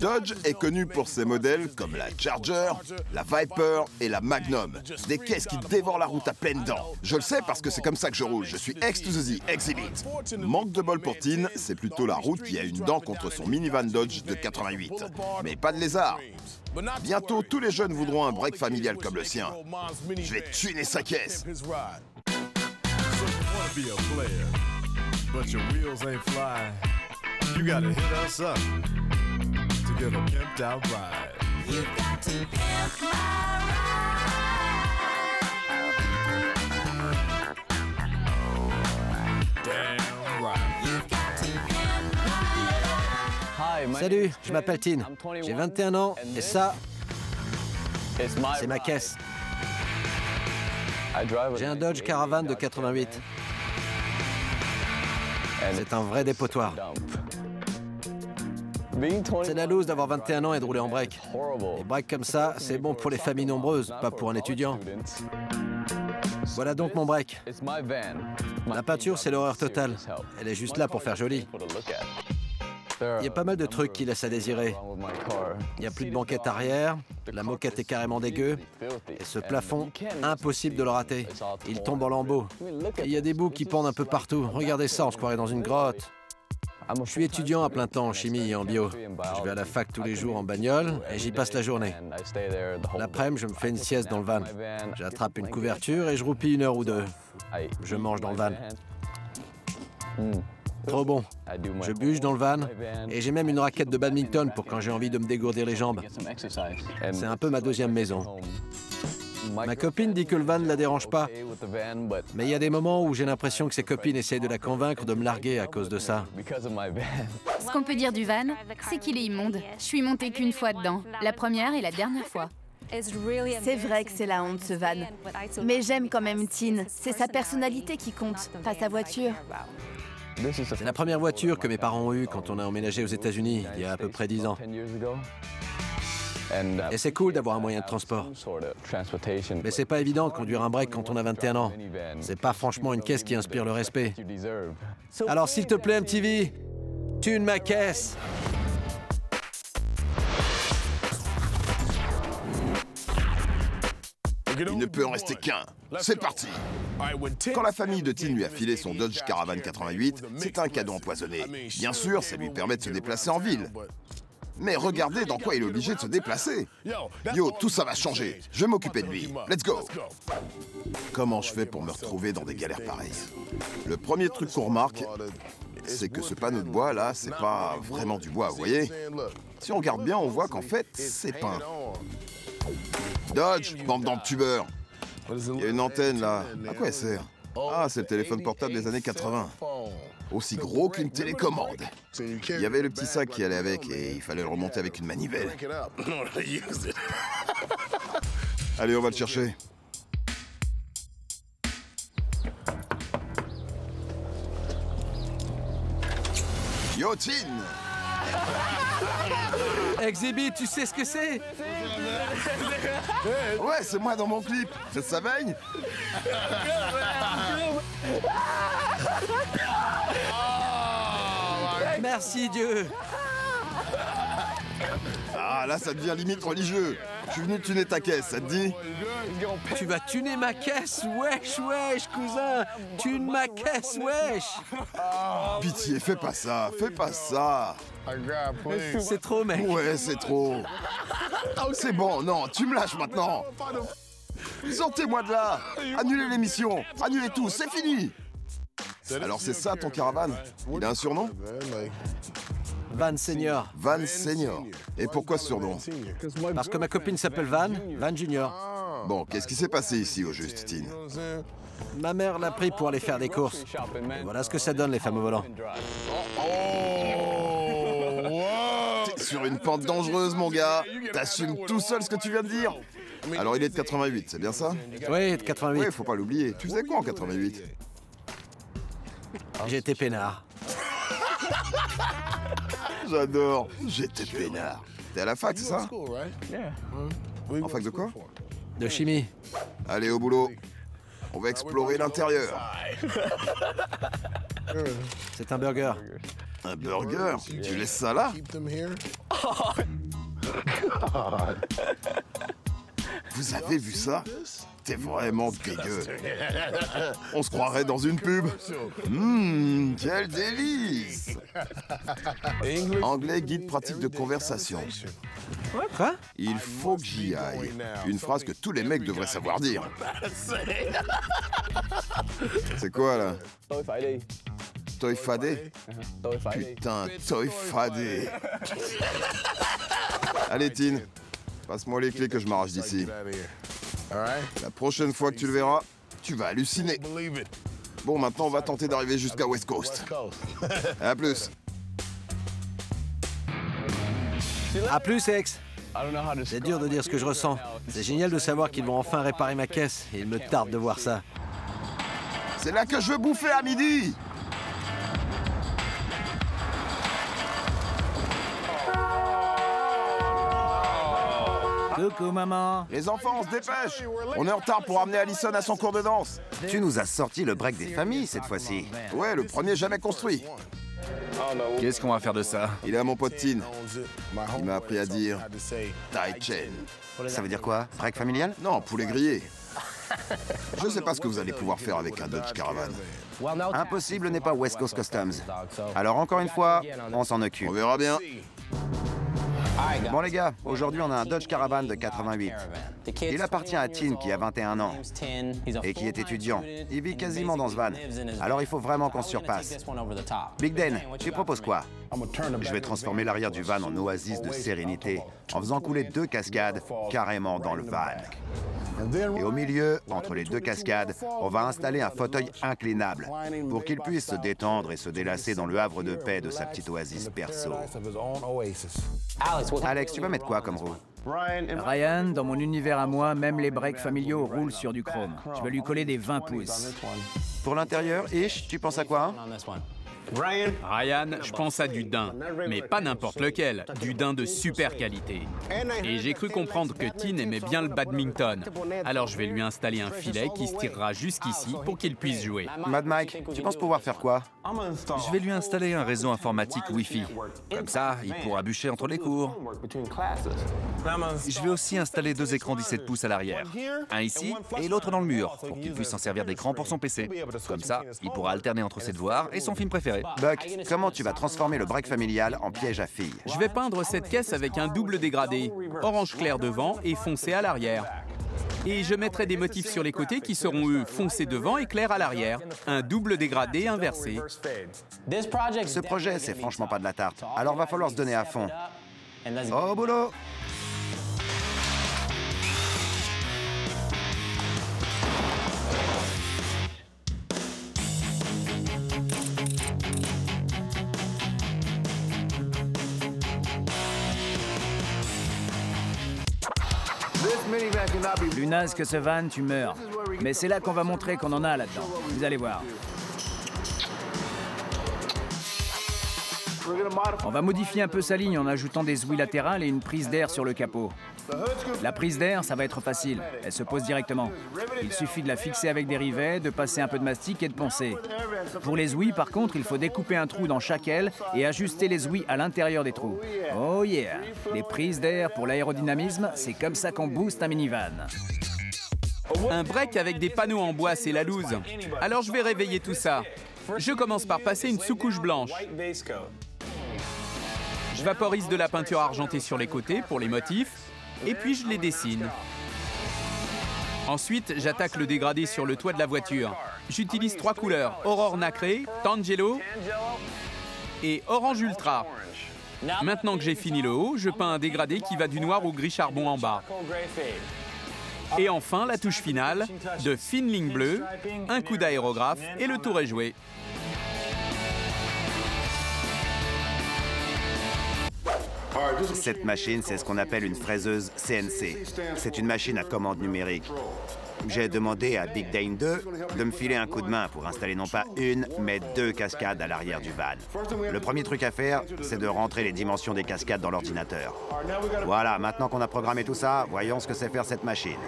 Dodge est connu pour ses modèles comme la Charger, la Viper et la Magnum. Des caisses qui dévorent la route à pleines dents. Je le sais parce que c'est comme ça que je roule. Je suis ex to the Z, exhibit. Manque de bol pour Tin, c'est plutôt la route qui a une dent contre son minivan Dodge de 88. Mais pas de lézard. Bientôt, tous les jeunes voudront un break familial comme le sien. Je vais tuer sa caisse. You gotta hit us up get a pimped out ride. You got to pimp my ride. Damn right. You've got to pimp my ride. Salut, je m'appelle Tin. J'ai 21 ans et ça, c'est ma caisse. J'ai un Dodge Caravan de 88. C'est un vrai dépotoir. C'est la loose d'avoir 21 ans et de rouler en break. Les breaks comme ça, c'est bon pour les familles nombreuses, pas pour un étudiant. Voilà donc mon break. La peinture, c'est l'horreur totale. Elle est juste là pour faire joli. Il y a pas mal de trucs qui laissent à désirer. Il n'y a plus de banquette arrière, la moquette est carrément dégueu, et ce plafond, impossible de le rater. Il tombe en lambeaux. il y a des bouts qui pendent un peu partout. Regardez ça, on se croirait dans une grotte. Je suis étudiant à plein temps en chimie et en bio. Je vais à la fac tous les jours en bagnole et j'y passe la journée. L'après-midi, je me fais une sieste dans le van. J'attrape une couverture et je roupille une heure ou deux. Je mange dans le van. Trop bon. Je bûche dans le van et j'ai même une raquette de badminton pour quand j'ai envie de me dégourdir les jambes. C'est un peu ma deuxième maison. Ma copine dit que le van ne la dérange pas. Mais il y a des moments où j'ai l'impression que ses copines essayent de la convaincre de me larguer à cause de ça. Ce qu'on peut dire du van, c'est qu'il est immonde. Je suis montée qu'une fois dedans, la première et la dernière fois. C'est vrai que c'est la honte ce van. Mais j'aime quand même Tin. C'est sa personnalité qui compte, pas sa voiture. C'est la première voiture que mes parents ont eue quand on a emménagé aux États-Unis il y a à peu près dix ans. Et c'est cool d'avoir un moyen de transport. Mais c'est pas évident de conduire un break quand on a 21 ans. C'est pas franchement une caisse qui inspire le respect. Alors s'il te plaît, MTV, tune ma caisse. Il ne peut en rester qu'un. C'est parti. Quand la famille de Tin lui a filé son Dodge Caravan 88, c'est un cadeau empoisonné. Bien sûr, ça lui permet de se déplacer en ville. Mais regardez dans quoi il est obligé de se déplacer. Yo, tout ça va changer. Je vais m'occuper de lui. Let's go. Comment je fais pour me retrouver dans des galères pareilles? Le premier truc qu'on remarque, c'est que ce panneau de bois là, c'est pas vraiment du bois, vous voyez? Si on regarde bien, on voit qu'en fait, c'est peint. Dodge, bande d'entubeurs. Il y a une antenne là. À quoi elle sert? Ah, c'est le téléphone portable des années 80. Aussi gros qu'une télécommande. Il y avait le petit sac qui allait avec et il fallait le remonter avec une manivelle. Allez, on va le chercher. Yo, Exhibit, tu sais ce que c'est? Ouais, c'est moi dans mon clip. Ça, ça baigne Merci Dieu. Ah, là, ça devient limite religieux. Je suis venu tuner ta caisse, ça te dit Tu vas tuner ma caisse Wesh, wesh, cousin. Tune ma caisse, wesh. Pitié, fais pas ça, fais pas ça. C'est trop, mec. Ouais, c'est trop. C'est bon, non, tu me lâches maintenant. Sortez-moi de là. Annulez l'émission. Annulez tout, c'est fini Alors c'est ça ton caravane Il a un surnom Van Senior. Van Senior. Et pourquoi ce surnom Parce que ma copine s'appelle Van, Van Junior. Bon, qu'est-ce qui s'est passé ici au juste, Tine Ma mère l'a pris pour aller faire des courses. voilà ce que ça donne, les femmes au volant. T'es sur une pente dangereuse, mon gars. T'assumes tout seul ce que tu viens de dire. Alors il est de 88, c'est bien ça? Oui, de 88. Oui, faut pas l'oublier. Tu faisais quoi en 88 J'étais peinard. J'adore. J'étais peinard. T'es à la fac, c'est ça En fac de quoi De chimie. Allez, au boulot. On va explorer l'intérieur. C'est un burger. Un burger Tu laisses ça là Vous avez vu ça T'es vraiment dégueu. On se croirait dans une pub. Hum, quel délice Anglais guide pratique de conversation. Quoi Il faut que j'y aille. Une phrase que tous les mecs devraient savoir dire. C'est quoi là Toy fadé Putain, toy fadé. Allez, Tine, passe-moi les clés que je m'arrache d'ici. La prochaine fois que tu le verras, tu vas halluciner. Bon, maintenant, on va tenter d'arriver jusqu'à West Coast. À plus. À plus, ex C'est dur de dire ce que je ressens. C'est génial de savoir qu'ils vont enfin réparer ma caisse, et il me tarde de voir ça. C'est là que je veux bouffer à midi Coucou, maman Les enfants, on se dépêche On est en retard pour amener Allison à son cours de danse. Tu nous as sorti le break des familles cette fois-ci. Ouais, le premier jamais construit. Qu'est-ce qu'on va faire de ça Il est à mon pote Tin. Il m'a appris à dire Tai Chen. Ça veut dire quoi Break familial Non, poulet grillé. Je sais pas ce que vous allez pouvoir faire avec un Dodge Caravan. Impossible n'est pas West Coast Customs. Alors encore une fois, on s'en occupe. On verra bien. Bon les gars, aujourd'hui on a un Dodge Caravan de 88. Il appartient à Tin qui a 21 ans et qui est étudiant. Il vit quasiment dans ce van. Alors il faut vraiment qu'on se surpasse. Big Dan, tu proposes quoi? Je vais transformer l'arrière du van en oasis de sérénité en faisant couler deux cascades carrément dans le van. Et au milieu, entre les deux cascades, on va installer un fauteuil inclinable pour qu'il puisse se détendre et se délasser dans le havre de paix de sa petite oasis perso. Alex, tu vas mettre quoi comme roue? Ryan, dans mon univers à moi, même les breaks familiaux roulent sur du chrome. Je vais lui coller des 20 pouces. Pour l'intérieur, Ish, tu penses à quoi? Ryan, je pense à du daim, mais pas n'importe lequel, du daim de super qualité. Et j'ai cru comprendre que Tin aimait bien le badminton. Alors je vais lui installer un filet qui se tirera jusqu'ici pour qu'il puisse jouer. Mad Mike, tu penses pouvoir faire quoi? Je vais lui installer un réseau informatique Wi-Fi. Comme ça, il pourra bûcher entre les cours. Je vais aussi installer deux écrans 17 pouces à l'arrière. Un ici et l'autre dans le mur, pour qu'il puisse s'en servir d'écran pour son PC. Comme ça, il pourra alterner entre ses devoirs et son film préféré. Buck, comment tu vas transformer le break familial en piège à filles Je vais peindre cette caisse avec un double dégradé, orange clair devant et foncé à l'arrière. Et je mettrai des motifs sur les côtés qui seront eux foncés devant et clairs à l'arrière. Un double dégradé inversé. Ce projet, c'est franchement pas de la tarte. Alors va falloir se donner à fond. Au boulot Plus que ce van, tu meurs. Mais c'est là qu'on va montrer qu'on en a là-dedans. Vous allez voir. On va modifier un peu sa ligne en ajoutant des ouïes latérales et une prise d'air sur le capot. La prise d'air, ça va être facile. Elle se pose directement. Il suffit de la fixer avec des rivets, de passer un peu de mastic et de poncer. Pour les ouïes, par contre, il faut découper un trou dans chaque aile et ajuster les ouïes à l'intérieur des trous. Oh yeah Les prises d'air pour l'aérodynamisme, c'est comme ça qu'on booste un minivan. Un break avec des panneaux en bois, c'est la loose. Alors je vais réveiller tout ça. Je commence par passer une sous-couche blanche. Je vaporise de la peinture argentée sur les côtés pour les motifs, et puis je les dessine. Ensuite, j'attaque le dégradé sur le toit de la voiture. J'utilise trois couleurs, Aurore Nacré, Tangelo et Orange Ultra. Maintenant que j'ai fini le haut, je peins un dégradé qui va du noir au gris charbon en bas. Et enfin, la touche finale, de fine ligne un coup d'aérographe et le tour est joué. Cette machine, c'est ce qu'on appelle une fraiseuse CNC. C'est une machine à commande numérique. J'ai demandé à Big Dane 2 de me filer un coup de main pour installer non pas une, mais deux cascades à l'arrière du van. Le premier truc à faire, c'est de rentrer les dimensions des cascades dans l'ordinateur. Voilà, maintenant qu'on a programmé tout ça, voyons ce que c'est faire cette machine.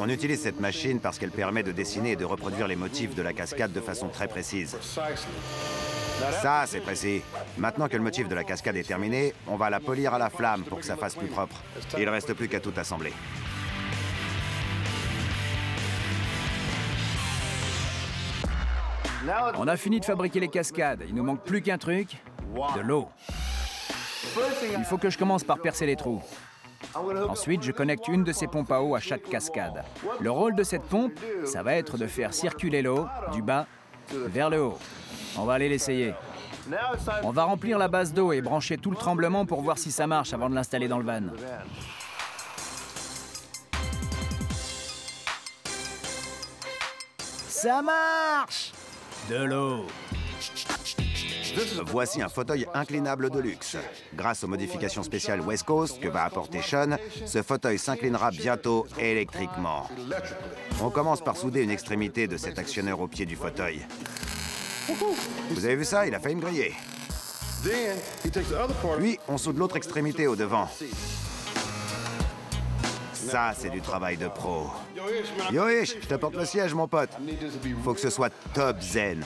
On utilise cette machine parce qu'elle permet de dessiner et de reproduire les motifs de la cascade de façon très précise. Ça, c'est précis. Maintenant que le motif de la cascade est terminé, on va la polir à la flamme pour que ça fasse plus propre. Il reste plus qu'à tout assembler. On a fini de fabriquer les cascades. Il nous manque plus qu'un truc, de l'eau. Il faut que je commence par percer les trous. Ensuite, je connecte une de ces pompes à eau à chaque cascade. Le rôle de cette pompe, ça va être de faire circuler l'eau du bas vers le haut. On va aller l'essayer. On va remplir la base d'eau et brancher tout le tremblement pour voir si ça marche avant de l'installer dans le van. Ça marche De l'eau. Voici un fauteuil inclinable de luxe. Grâce aux modifications spéciales West Coast que va apporter Sean, ce fauteuil s'inclinera bientôt électriquement. On commence par souder une extrémité de cet actionneur au pied du fauteuil. Vous avez vu ça? Il a failli me griller. Puis, on soude l'autre extrémité au devant. Ça, c'est du travail de pro. Yoish, je t'apporte le siège, mon pote. Faut que ce soit top zen.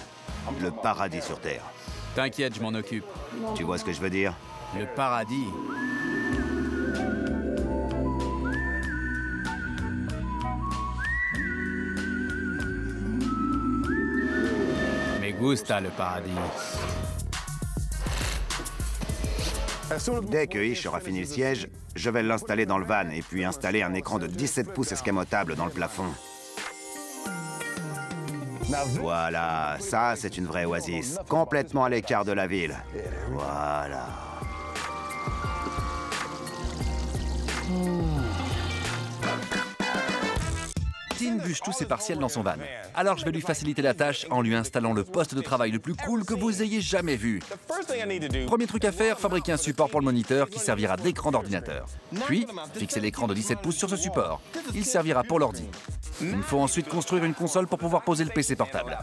Le paradis sur Terre. T'inquiète, je m'en occupe. Tu vois ce que je veux dire? Le paradis. Gusta le paradis. Dès que Ish aura fini le siège, je vais l'installer dans le van et puis installer un écran de 17 pouces escamotable dans le plafond. Voilà, ça c'est une vraie oasis, complètement à l'écart de la ville. Voilà. Tin bûche tous ses partiels dans son van. Alors je vais lui faciliter la tâche en lui installant le poste de travail le plus cool que vous ayez jamais vu. Premier truc à faire, fabriquer un support pour le moniteur qui servira d'écran d'ordinateur. Puis, fixer l'écran de 17 pouces sur ce support. Il servira pour l'ordi. Il faut ensuite construire une console pour pouvoir poser le PC portable.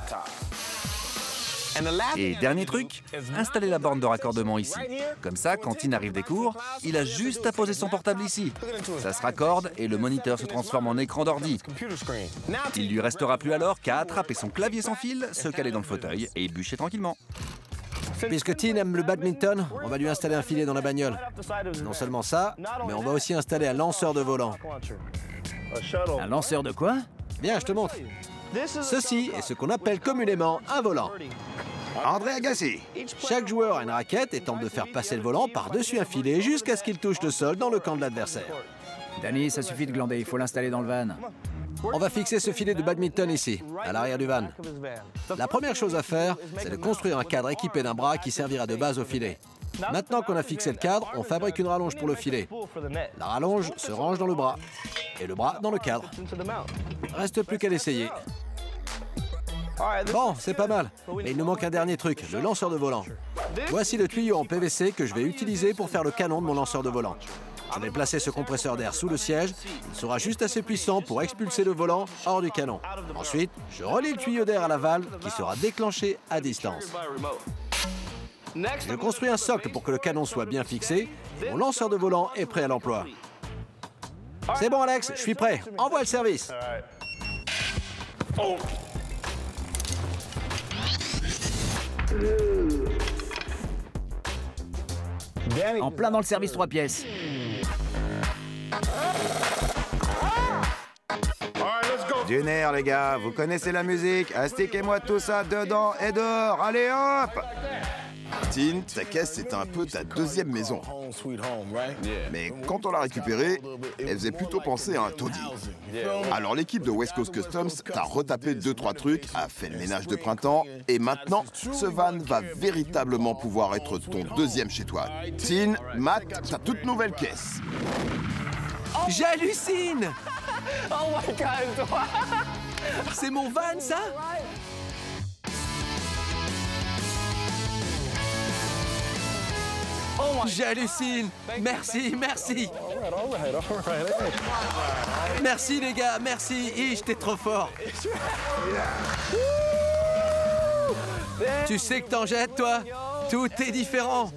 Et dernier truc, installer la borne de raccordement ici. Comme ça, quand Tin arrive des cours, il a juste à poser son portable ici. Ça se raccorde et le moniteur se transforme en écran d'ordi. Il lui restera plus alors qu'à attraper son clavier sans fil, se caler dans le fauteuil et bûcher tranquillement. Puisque Tin aime le badminton, on va lui installer un filet dans la bagnole. Non seulement ça, mais on va aussi installer un lanceur de volant. Un lanceur de quoi? Viens, je te montre. Ceci est ce qu'on appelle communément un volant. André Agassi. Chaque joueur a une raquette et tente de faire passer le volant par-dessus un filet jusqu'à ce qu'il touche le sol dans le camp de l'adversaire. Danny, ça suffit de glander, il faut l'installer dans le van. On va fixer ce filet de badminton ici, à l'arrière du van. La première chose à faire, c'est de construire un cadre équipé d'un bras qui servira de base au filet. Maintenant qu'on a fixé le cadre, on fabrique une rallonge pour le filet. La rallonge se range dans le bras et le bras dans le cadre. Reste plus qu'à l'essayer. Bon, c'est pas mal. Mais il nous manque un dernier truc, le lanceur de volant. Voici le tuyau en PVC que je vais utiliser pour faire le canon de mon lanceur de volant. Je vais placer ce compresseur d'air sous le siège. Il sera juste assez puissant pour expulser le volant hors du canon. Ensuite, je relie le tuyau d'air à la valve qui sera déclenché à distance. Je construis un socle pour que le canon soit bien fixé. Mon lanceur de volant est prêt à l'emploi. C'est bon, Alex, je suis prêt. Envoie le service. En plein dans le service trois pièces. D'une air, les gars, vous connaissez la musique Astiquez-moi tout ça dedans et dehors, allez hop Tin, ta caisse c'est un peu ta deuxième maison. Mais quand on l'a récupérée, elle faisait plutôt penser à un taudis. Alors l'équipe de West Coast Customs t'a retapé deux trois trucs, a fait le ménage de printemps, et maintenant, ce van va véritablement pouvoir être ton deuxième chez toi. Tin, Matt, ta toute nouvelle caisse. J'hallucine Oh my god C'est mon van, ça? J'hallucine Merci, merci. Merci les gars, merci. Ish, t'es trop fort. Tu sais que t'en jettes, toi? Tout est différent.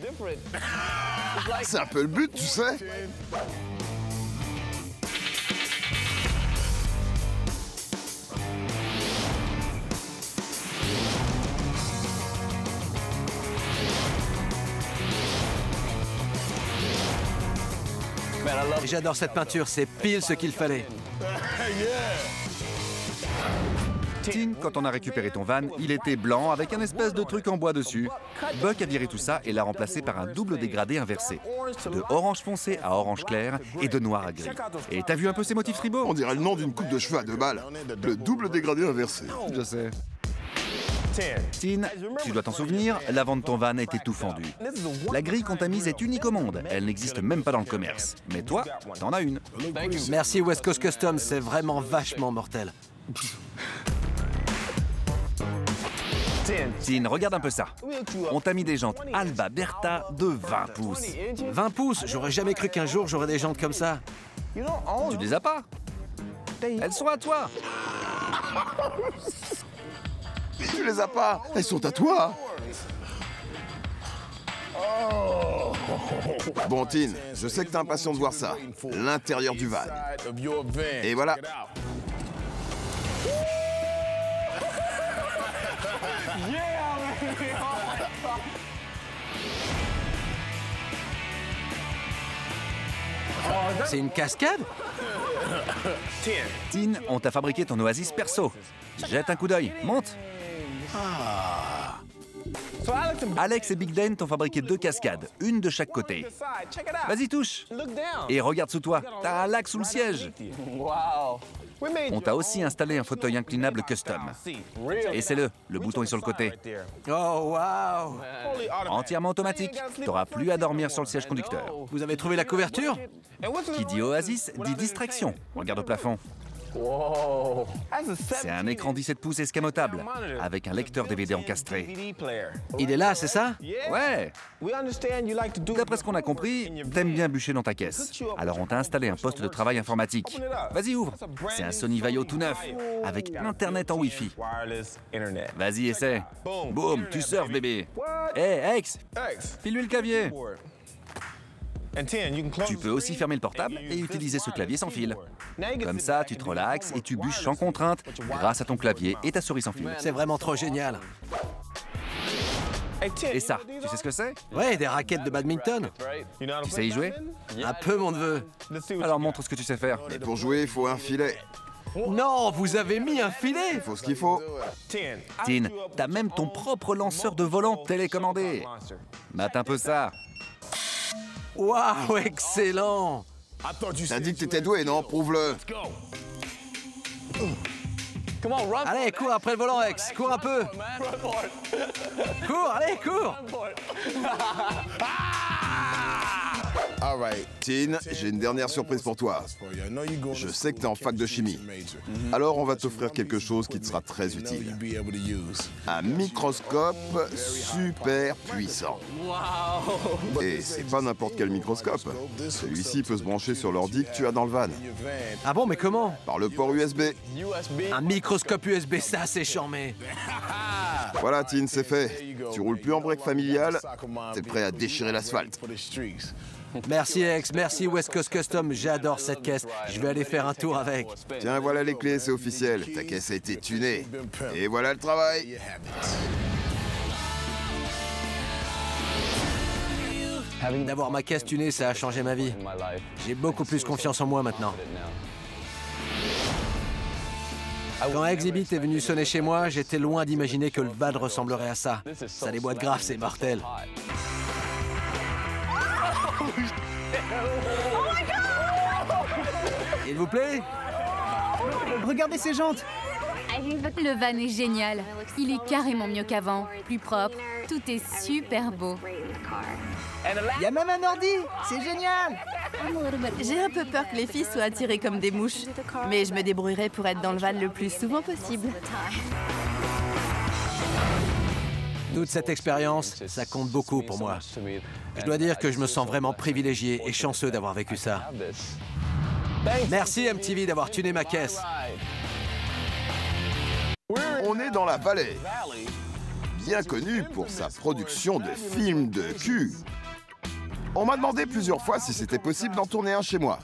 C'est un peu le but, tu sais J'adore cette peinture, c'est pile ce qu'il fallait. Tin, quand on a récupéré ton van, il était blanc avec un espèce de truc en bois dessus. Buck a viré tout ça et l'a remplacé par un double dégradé inversé. De orange foncé à orange clair et de noir à gris. Et t'as vu un peu ces motifs tribaux On dirait le nom d'une coupe de cheveux à deux balles. Le double dégradé inversé. Je sais. Tin, tu dois t'en souvenir, l'avant de ton van était tout fendu. La grille qu'on t'a mise est unique au monde. Elle n'existe même pas dans le commerce. Mais toi, t'en as une. Merci West Coast Customs, c'est vraiment vachement mortel. Tin, regarde un peu ça. On t'a mis des jantes Alba Berta de 20 pouces. 20 pouces J'aurais jamais cru qu'un jour j'aurais des jantes comme ça. Tu les as pas Elles sont à toi Tu les as pas Elles sont à toi Bon, Tin, je sais que t'es impatient de voir ça. L'intérieur du van. Et voilà. C'est une cascade? Tin, on t'a fabriqué ton oasis perso. Jette un coup d'œil, monte Alex et Big Dan t'ont fabriqué deux cascades, une de chaque côté. Vas-y, touche Et regarde sous toi, t'as un lac sous le siège On t'a aussi installé un fauteuil inclinable custom. Et c'est le, le bouton est sur le côté. Oh, waouh Entièrement automatique. T'auras plus à dormir sur le siège conducteur. Vous avez trouvé la couverture? Qui dit oasis dit distraction. Regarde au plafond. C'est un écran 17 pouces escamotable, avec un lecteur DVD encastré. Il est là, c'est ça? Ouais. D'après ce qu'on a compris, t'aimes bien bûcher dans ta caisse. Alors on t'a installé un poste de travail informatique. Vas-y, ouvre. C'est un Sony Vaio tout neuf, avec Internet en Wi-Fi. Vas-y, essaie. Boum, tu surfes, bébé. Hé, ex File-lui le clavier tu peux aussi fermer le portable et utiliser ce clavier sans fil. Comme ça, tu te relaxes et tu bûches sans contrainte grâce à ton clavier et ta souris sans fil. C'est vraiment trop génial. Et ça, tu sais ce que c'est? Ouais, des raquettes de badminton. Tu sais y jouer? Un peu, mon neveu. Alors montre ce que tu sais faire. Mais pour jouer, il faut un filet. Non, vous avez mis un filet Il faut ce qu'il faut. Tin, t'as même ton propre lanceur de volant télécommandé. Mate un peu ça. Waouh, excellent T'as dit que t'étais doué, non Prouve-le. Allez, cours après le volant, Ex. Cours un peu. Cours, allez, cours. Tin, j'ai une dernière surprise pour toi. Je sais que t'es en fac de chimie. Alors on va t'offrir quelque chose qui te sera très utile. Un microscope super puissant. Et c'est pas n'importe quel microscope. Celui-ci peut se brancher sur l'ordi que tu as dans le van. Ah bon, mais comment Par le port USB. Un microscope USB, ça c'est charmé. Voilà, Tin, c'est fait. Tu roules plus en break familial. T'es prêt à déchirer l'asphalte. Merci Ex, merci West Coast Custom, j'adore cette caisse. Je vais aller faire un tour avec. Tiens, voilà les clés, c'est officiel. Ta caisse a été tunée. Et voilà le travail. D'avoir ma caisse tunée, ça a changé ma vie. J'ai beaucoup plus confiance en moi maintenant. Quand Exhibit est venu sonner chez moi, j'étais loin d'imaginer que le van ressemblerait à ça. Ça les boîtes graves, c'est mortel. Il vous plaît Regardez ces jantes Le van est génial. Il est carrément mieux qu'avant, plus propre. Tout est super beau. Il y a même un ordi C'est génial J'ai un peu peur que les filles soient attirées comme des mouches. Mais je me débrouillerai pour être dans le van le plus souvent possible. Toute cette expérience, ça compte beaucoup pour moi. Je dois dire que je me sens vraiment privilégié et chanceux d'avoir vécu ça. Merci MTV d'avoir tuné ma caisse. On est dans la vallée. Bien connue pour sa production de films de cul. On m'a demandé plusieurs fois si c'était possible d'en tourner un chez moi.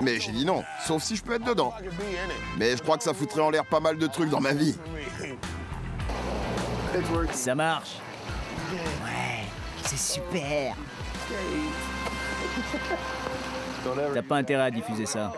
Mais j'ai dit non, sauf si je peux être dedans. Mais je crois que ça foutrait en l'air pas mal de trucs dans ma vie. Ça marche. Ouais, c'est super. T'as pas intérêt à diffuser ça.